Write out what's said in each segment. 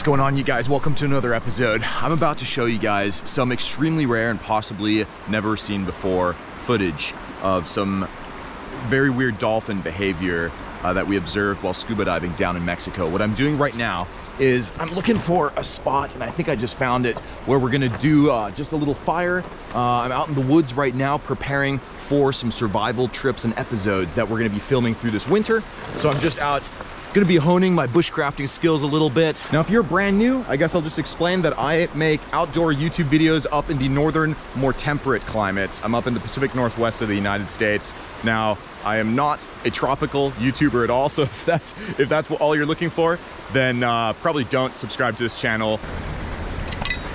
What's going on you guys? Welcome to another episode. I'm about to show you guys some extremely rare and possibly never seen before footage of some very weird dolphin behavior uh, that we observed while scuba diving down in Mexico. What I'm doing right now is I'm looking for a spot and I think I just found it where we're gonna do uh, just a little fire. Uh, I'm out in the woods right now preparing for some survival trips and episodes that we're gonna be filming through this winter. So I'm just out Gonna be honing my bushcrafting skills a little bit. Now, if you're brand new, I guess I'll just explain that I make outdoor YouTube videos up in the northern, more temperate climates. I'm up in the Pacific Northwest of the United States. Now, I am not a tropical YouTuber at all, so if that's, if that's all you're looking for, then uh, probably don't subscribe to this channel.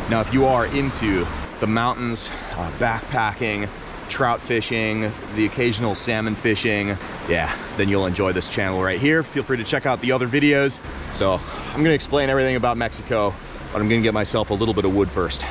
Now, if you are into the mountains, uh, backpacking, trout fishing, the occasional salmon fishing, yeah, then you'll enjoy this channel right here. Feel free to check out the other videos. So I'm gonna explain everything about Mexico, but I'm gonna get myself a little bit of wood first.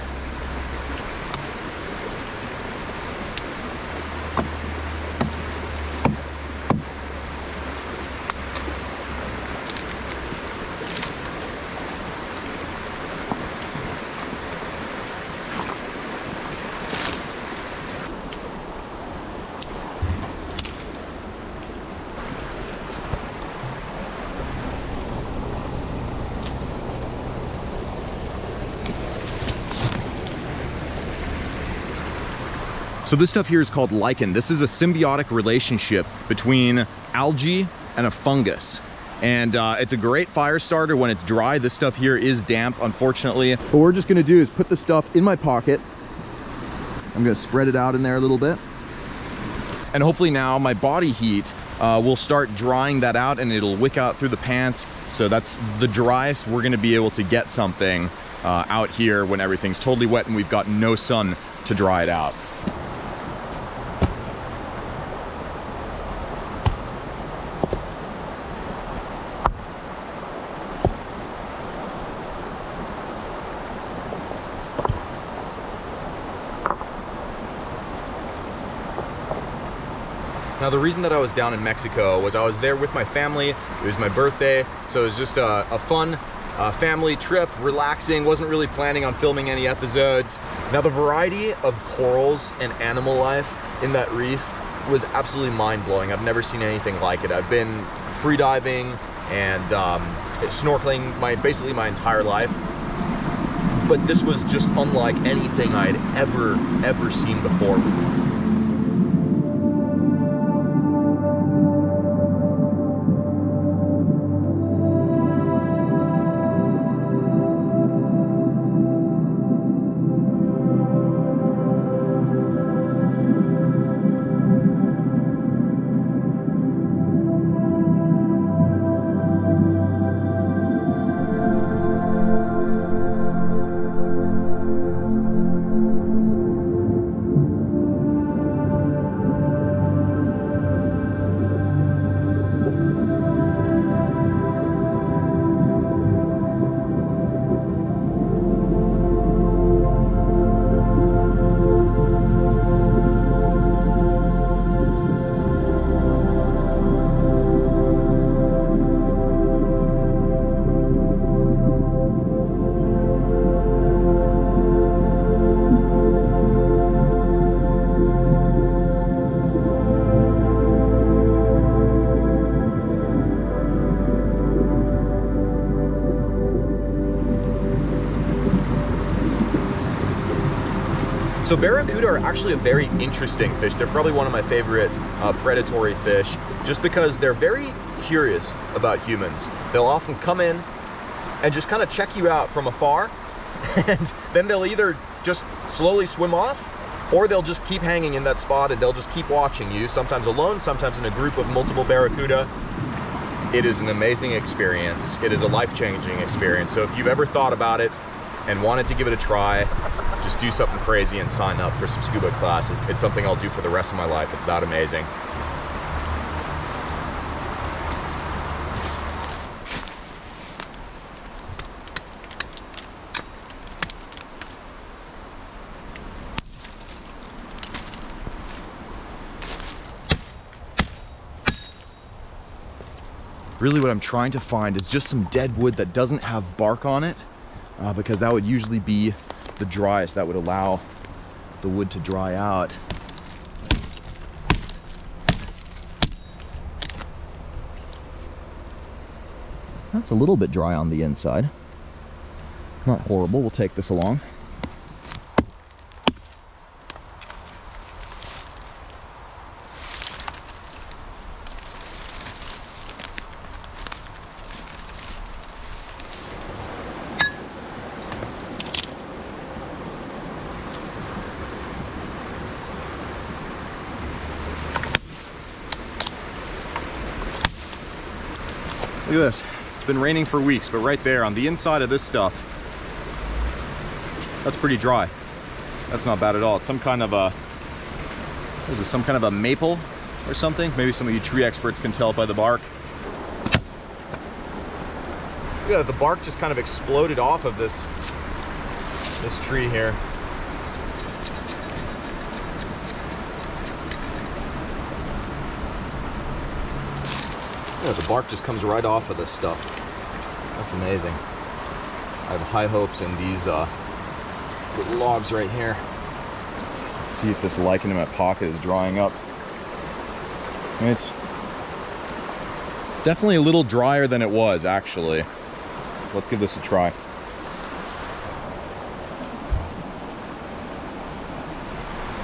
So this stuff here is called lichen. This is a symbiotic relationship between algae and a fungus. And uh, it's a great fire starter when it's dry. This stuff here is damp, unfortunately. What we're just gonna do is put the stuff in my pocket. I'm gonna spread it out in there a little bit. And hopefully now my body heat uh, will start drying that out and it'll wick out through the pants. So that's the driest we're gonna be able to get something uh, out here when everything's totally wet and we've got no sun to dry it out. Now the reason that I was down in Mexico was I was there with my family. It was my birthday, so it was just a, a fun uh, family trip, relaxing, wasn't really planning on filming any episodes. Now the variety of corals and animal life in that reef was absolutely mind-blowing. I've never seen anything like it. I've been freediving and um, snorkeling my basically my entire life. But this was just unlike anything I'd ever, ever seen before. So barracuda are actually a very interesting fish. They're probably one of my favorite uh, predatory fish just because they're very curious about humans. They'll often come in and just kind of check you out from afar and then they'll either just slowly swim off or they'll just keep hanging in that spot and they'll just keep watching you, sometimes alone, sometimes in a group of multiple barracuda. It is an amazing experience. It is a life-changing experience. So if you've ever thought about it and wanted to give it a try, just do something crazy and sign up for some scuba classes. It's something I'll do for the rest of my life. It's that amazing. Really what I'm trying to find is just some dead wood that doesn't have bark on it uh, because that would usually be the driest. That would allow the wood to dry out. That's a little bit dry on the inside. Not horrible, we'll take this along. Look at this. It's been raining for weeks, but right there on the inside of this stuff, that's pretty dry. That's not bad at all. It's some kind of a, is it some kind of a maple or something? Maybe some of you tree experts can tell by the bark. Yeah, the bark just kind of exploded off of this, this tree here. Yeah, the bark just comes right off of this stuff. That's amazing. I have high hopes in these uh, little logs right here. Let's see if this lichen in my pocket is drying up. It's definitely a little drier than it was, actually. Let's give this a try.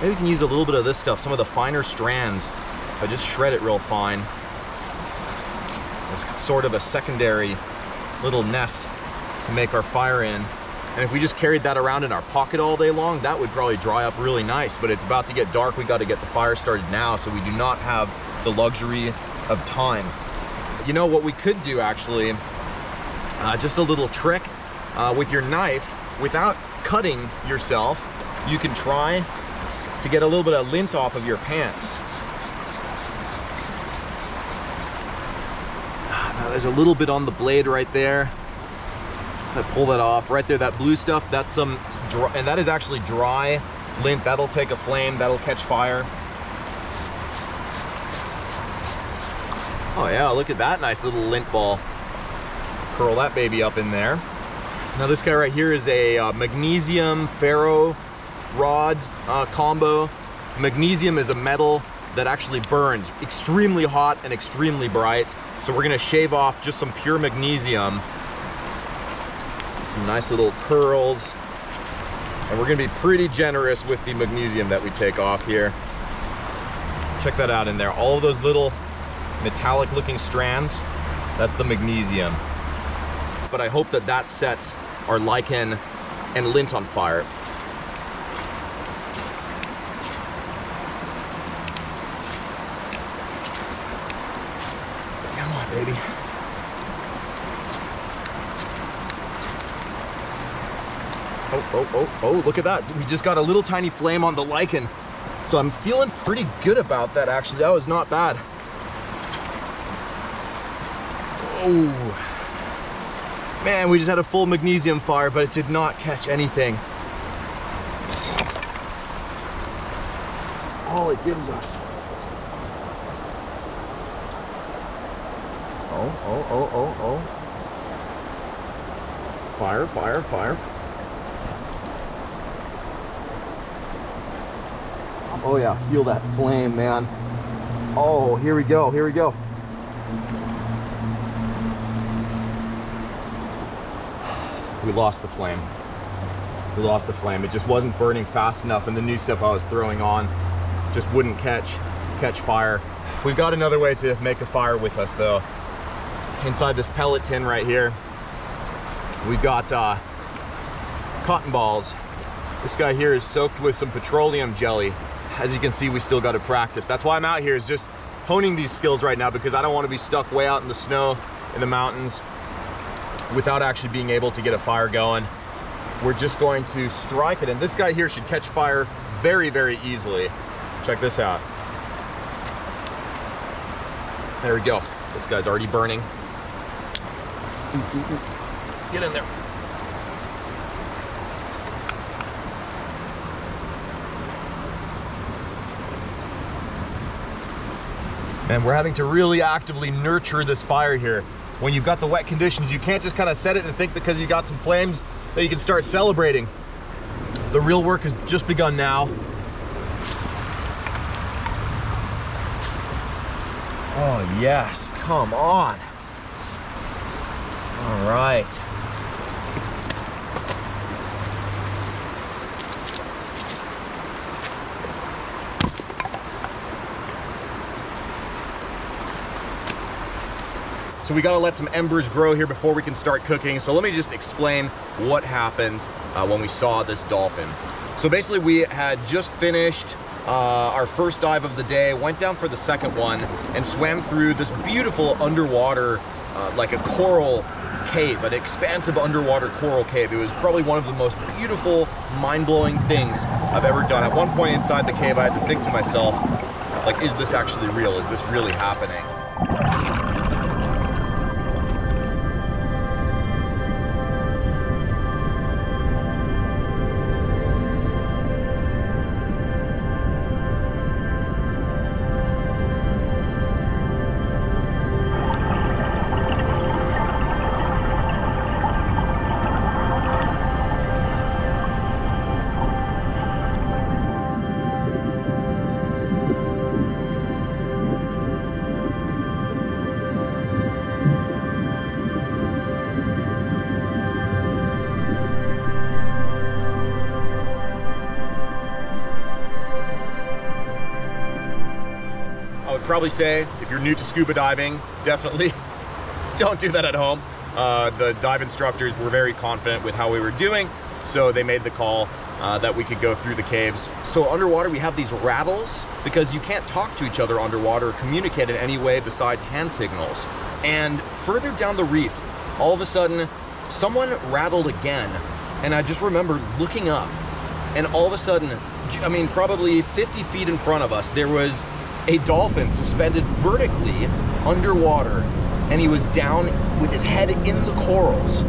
Maybe we can use a little bit of this stuff, some of the finer strands. If I just shred it real fine, as sort of a secondary little nest to make our fire in. And if we just carried that around in our pocket all day long, that would probably dry up really nice, but it's about to get dark. We got to get the fire started now, so we do not have the luxury of time. You know what we could do actually, uh, just a little trick uh, with your knife, without cutting yourself, you can try to get a little bit of lint off of your pants. Now there's a little bit on the blade right there. I pull that off. Right there, that blue stuff, that's some, dry, and that is actually dry lint. That'll take a flame, that'll catch fire. Oh yeah, look at that nice little lint ball. Curl that baby up in there. Now this guy right here is a uh, magnesium ferro rod uh, combo. Magnesium is a metal that actually burns extremely hot and extremely bright. So we're gonna shave off just some pure magnesium. Some nice little curls. And we're gonna be pretty generous with the magnesium that we take off here. Check that out in there. All of those little metallic looking strands, that's the magnesium. But I hope that that sets our lichen and lint on fire. Oh, oh, oh, look at that. We just got a little tiny flame on the lichen. So I'm feeling pretty good about that, actually. That was not bad. Oh. Man, we just had a full magnesium fire, but it did not catch anything. All it gives us. Oh, oh, oh, oh, oh. Fire, fire, fire. Oh yeah, feel that flame, man. Oh, here we go, here we go. We lost the flame. We lost the flame. It just wasn't burning fast enough and the new stuff I was throwing on just wouldn't catch, catch fire. We've got another way to make a fire with us though. Inside this pellet tin right here, we've got uh, cotton balls. This guy here is soaked with some petroleum jelly. As you can see, we still got to practice. That's why I'm out here is just honing these skills right now because I don't want to be stuck way out in the snow in the mountains without actually being able to get a fire going. We're just going to strike it. And this guy here should catch fire very, very easily. Check this out. There we go. This guy's already burning. Get in there. And we're having to really actively nurture this fire here. When you've got the wet conditions, you can't just kind of set it and think because you got some flames that you can start celebrating. The real work has just begun now. Oh yes, come on. All right. So we gotta let some embers grow here before we can start cooking. So let me just explain what happened uh, when we saw this dolphin. So basically we had just finished uh, our first dive of the day, went down for the second one and swam through this beautiful underwater, uh, like a coral cave, an expansive underwater coral cave. It was probably one of the most beautiful, mind-blowing things I've ever done. At one point inside the cave, I had to think to myself, like, is this actually real? Is this really happening? Probably say if you're new to scuba diving, definitely don't do that at home. Uh, the dive instructors were very confident with how we were doing, so they made the call uh, that we could go through the caves. So underwater, we have these rattles because you can't talk to each other underwater or communicate in any way besides hand signals. And further down the reef, all of a sudden, someone rattled again. And I just remember looking up, and all of a sudden, I mean, probably 50 feet in front of us, there was a dolphin suspended vertically underwater, and he was down with his head in the corals.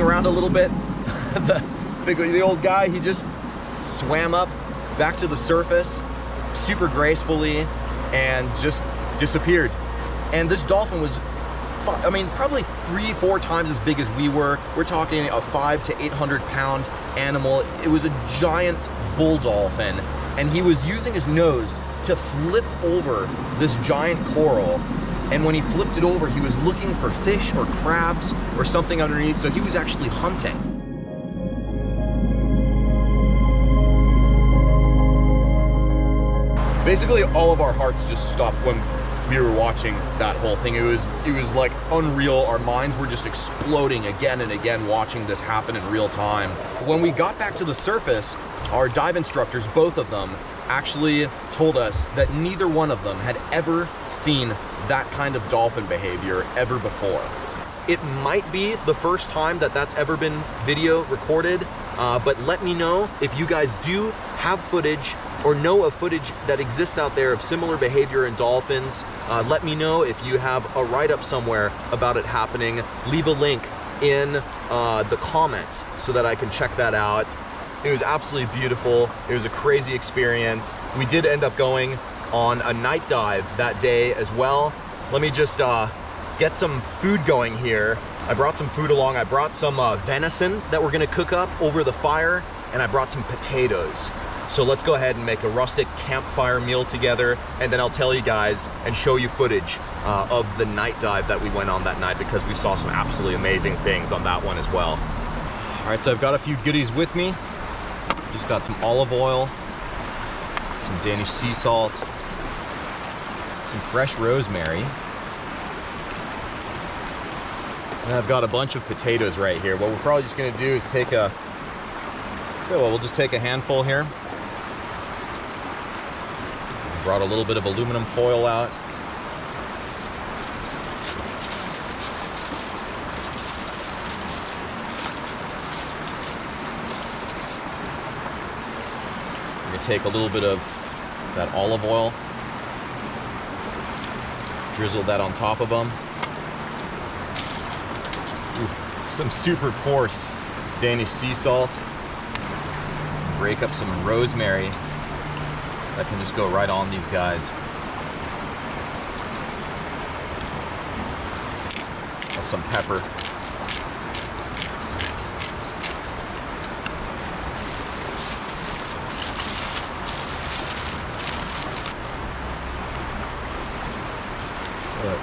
Around a little bit. the, the, the old guy, he just swam up back to the surface super gracefully and just disappeared. And this dolphin was, I mean, probably three, four times as big as we were. We're talking a five to 800 pound animal. It was a giant bull dolphin and he was using his nose to flip over this giant coral and when he flipped it over, he was looking for fish or crabs or something underneath, so he was actually hunting. Basically, all of our hearts just stopped when we were watching that whole thing. It was it was like unreal. Our minds were just exploding again and again watching this happen in real time. When we got back to the surface, our dive instructors, both of them, actually told us that neither one of them had ever seen that kind of dolphin behavior ever before. It might be the first time that that's ever been video recorded, uh, but let me know if you guys do have footage or know of footage that exists out there of similar behavior in dolphins. Uh, let me know if you have a write-up somewhere about it happening. Leave a link in uh, the comments so that I can check that out. It was absolutely beautiful. It was a crazy experience. We did end up going on a night dive that day as well. Let me just uh, get some food going here. I brought some food along. I brought some uh, venison that we're gonna cook up over the fire, and I brought some potatoes. So let's go ahead and make a rustic campfire meal together, and then I'll tell you guys and show you footage uh, of the night dive that we went on that night because we saw some absolutely amazing things on that one as well. All right, so I've got a few goodies with me. Just got some olive oil, some Danish sea salt, some fresh rosemary. And I've got a bunch of potatoes right here. What we're probably just gonna do is take a, well, we'll just take a handful here. Brought a little bit of aluminum foil out. Take a little bit of that olive oil, drizzle that on top of them. Ooh, some super coarse Danish sea salt. Break up some rosemary that can just go right on these guys. Some pepper.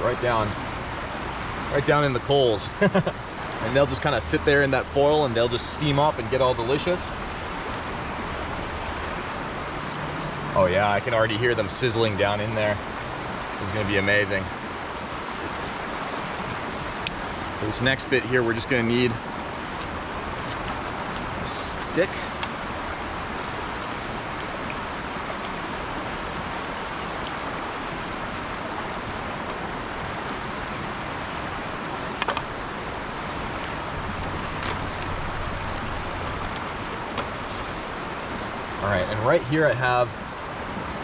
Right down, right down in the coals. and they'll just kind of sit there in that foil and they'll just steam up and get all delicious. Oh yeah, I can already hear them sizzling down in there. It's gonna be amazing. This next bit here, we're just gonna need a stick All right, and right here I have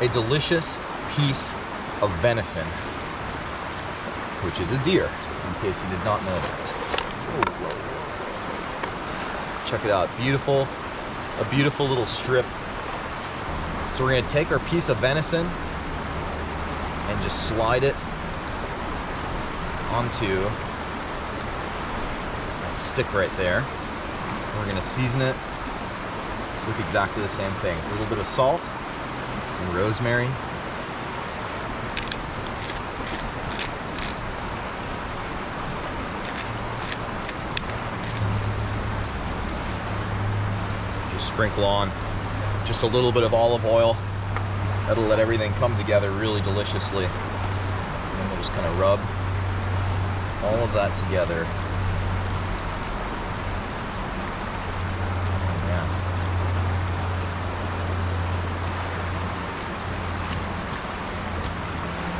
a delicious piece of venison, which is a deer, in case you did not know that. Check it out, beautiful, a beautiful little strip. So we're gonna take our piece of venison and just slide it onto that stick right there. We're gonna season it with exactly the same things. A little bit of salt, some rosemary, just sprinkle on just a little bit of olive oil. That'll let everything come together really deliciously. And we'll just kind of rub all of that together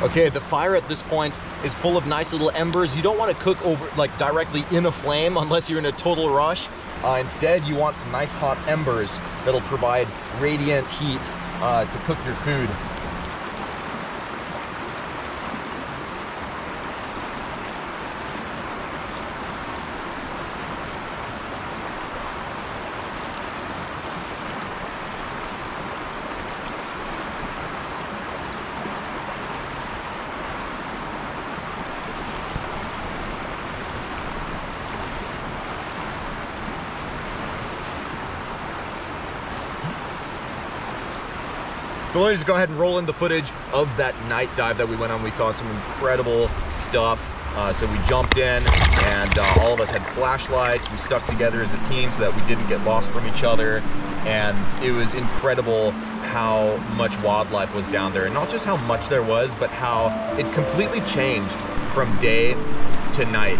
Okay, the fire at this point is full of nice little embers. You don't want to cook over like directly in a flame unless you're in a total rush. Uh, instead, you want some nice hot embers that'll provide radiant heat uh, to cook your food. So let me just go ahead and roll in the footage of that night dive that we went on. We saw some incredible stuff. Uh, so we jumped in and uh, all of us had flashlights. We stuck together as a team so that we didn't get lost from each other. And it was incredible how much wildlife was down there. And not just how much there was, but how it completely changed from day to night.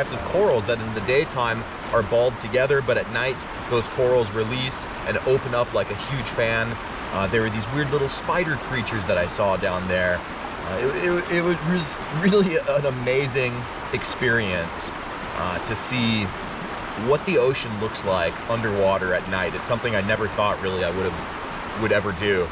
Types of corals that in the daytime are balled together, but at night those corals release and open up like a huge fan. Uh, there were these weird little spider creatures that I saw down there. Uh, it, it, it, was really an amazing experience uh, to see what the ocean looks like underwater at night. It's something I never thought really I would have would ever do.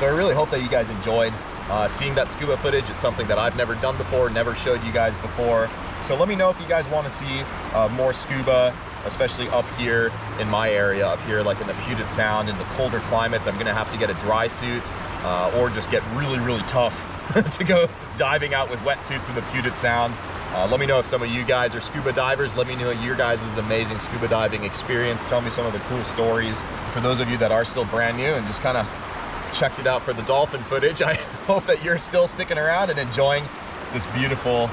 So I really hope that you guys enjoyed uh, seeing that scuba footage. It's something that I've never done before, never showed you guys before. So let me know if you guys want to see uh, more scuba, especially up here in my area, up here like in the Puget Sound, in the colder climates. I'm gonna have to get a dry suit uh, or just get really, really tough to go diving out with wetsuits in the Puget Sound. Uh, let me know if some of you guys are scuba divers. Let me know your guys' amazing scuba diving experience. Tell me some of the cool stories. For those of you that are still brand new and just kind of checked it out for the dolphin footage, I hope that you're still sticking around and enjoying this beautiful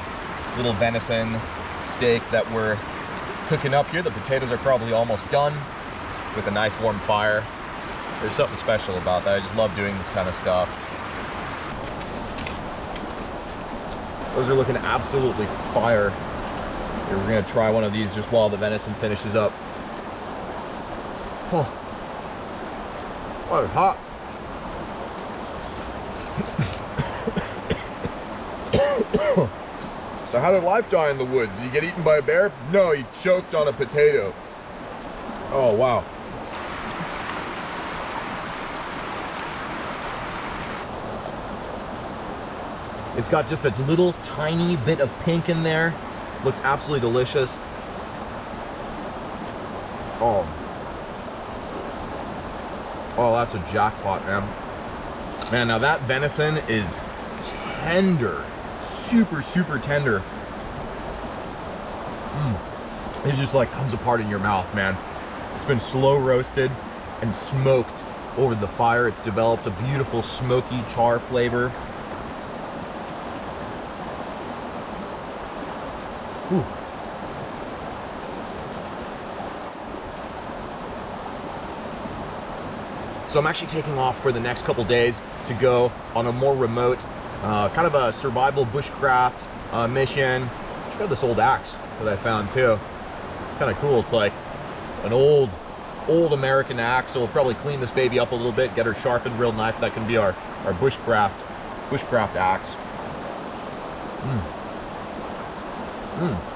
little venison steak that we're cooking up here. The potatoes are probably almost done with a nice warm fire. There's something special about that. I just love doing this kind of stuff. Those are looking absolutely fire. Here, we're gonna try one of these just while the venison finishes up. Oh, hot. So how did Leif die in the woods? Did you get eaten by a bear? No, he choked on a potato. Oh, wow. It's got just a little tiny bit of pink in there. Looks absolutely delicious. Oh. Oh, that's a jackpot, man. Man, now that venison is tender. Super, super tender. Mm. It just like comes apart in your mouth, man. It's been slow roasted and smoked over the fire. It's developed a beautiful smoky char flavor. Ooh. So I'm actually taking off for the next couple days to go on a more remote, uh, kind of a survival bushcraft uh, mission. Check out this old axe that I found too. Kind of cool. It's like an old, old American axe. So we'll probably clean this baby up a little bit, get her sharpened real knife. That can be our, our bushcraft, bushcraft axe. Mm. Mm.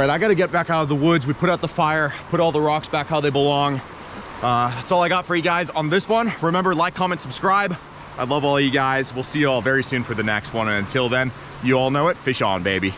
All right, I gotta get back out of the woods. We put out the fire, put all the rocks back how they belong. Uh, that's all I got for you guys on this one. Remember, like, comment, subscribe. I love all you guys. We'll see you all very soon for the next one. And until then, you all know it, fish on, baby.